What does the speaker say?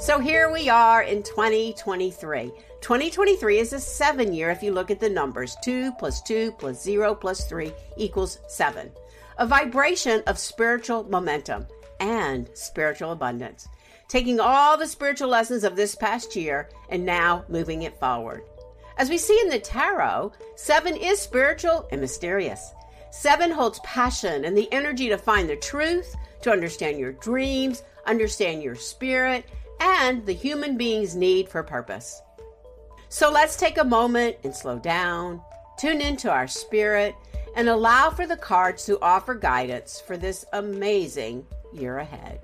So here we are in 2023. 2023 is a seven year if you look at the numbers 2 plus 2 plus 0 plus 3 equals 7. A vibration of spiritual momentum and spiritual abundance. Taking all the spiritual lessons of this past year and now moving it forward. As we see in the tarot, seven is spiritual and mysterious. Seven holds passion and the energy to find the truth, to understand your dreams, understand your spirit, and the human being's need for purpose. So let's take a moment and slow down, tune into our spirit, and allow for the cards to offer guidance for this amazing year ahead.